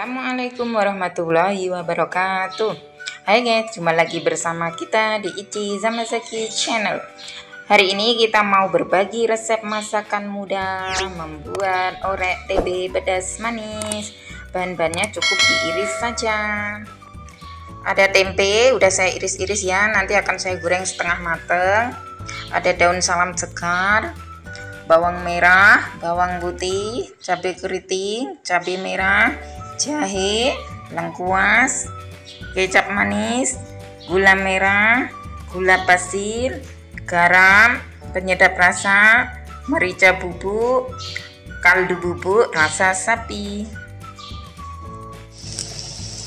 Assalamualaikum warahmatullahi wabarakatuh. Hai guys, jumpa lagi bersama kita di Ichi Zamazaki Channel. Hari ini kita mau berbagi resep masakan mudah Membuat orek TB pedas manis. Bahan-bahannya cukup diiris saja. Ada tempe, udah saya iris-iris ya. Nanti akan saya goreng setengah mateng. Ada daun salam segar bawang merah, bawang putih, cabai keriting, cabai merah, jahe, lengkuas, kecap manis, gula merah, gula pasir, garam, penyedap rasa, merica bubuk, kaldu bubuk rasa sapi.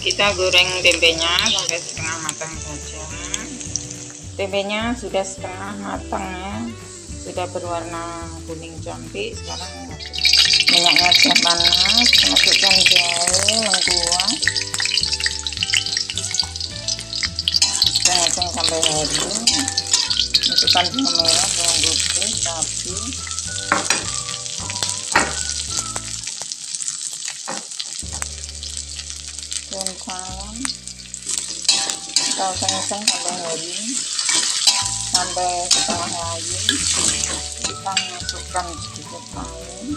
Kita goreng tempenya sampai setengah matang saja. Tempenya sudah setengah matang ya, sudah berwarna kuning cantik. Sekarang minyaknya sudah panas masukkan ceng sampai harum masukkan bawang merah bawang putih cabai daun salam kita oseng-oseng sampai harum sampai setengah layu kita masukkan sedikit angin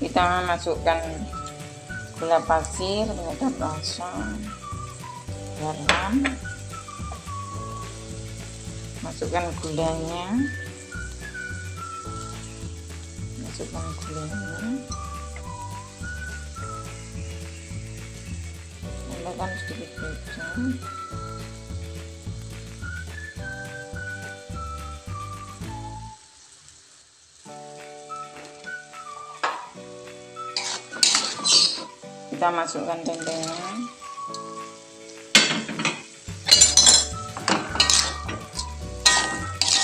kita masukkan gula pasir penyedap rasa garam masukkan gulanya. Masukkan gulanya. Tambahkan sedikit kecap kita masukkan tempenya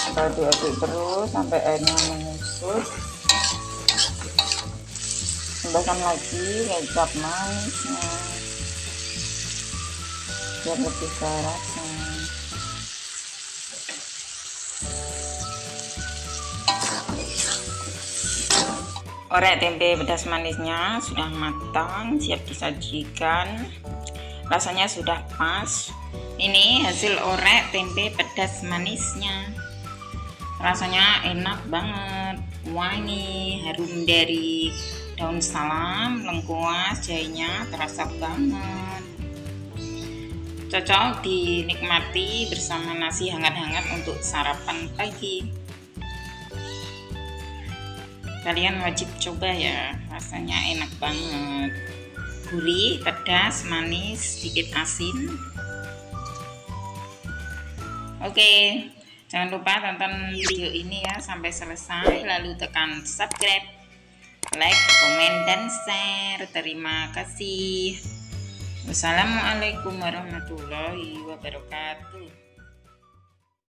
kita aduk-aduk terus sampai airnya menyusut. Tambahkan lagi kecap manisnya. Biar lebih kerasnya Orek tempe pedas manisnya sudah matang, siap disajikan. Rasanya sudah pas. Ini hasil orek tempe pedas manisnya. Rasanya enak banget, wangi, harum dari daun salam, lengkuas, jahenya terasa banget. Cocok dinikmati bersama nasi hangat-hangat untuk sarapan pagi kalian wajib coba ya rasanya enak banget. Gurih pedas manis sedikit asin. Oke jangan lupa tonton video ini ya sampai selesai. Lalu tekan subscribe like komen dan share. Terima kasih. Wassalamualaikum warahmatullahi wabarakatuh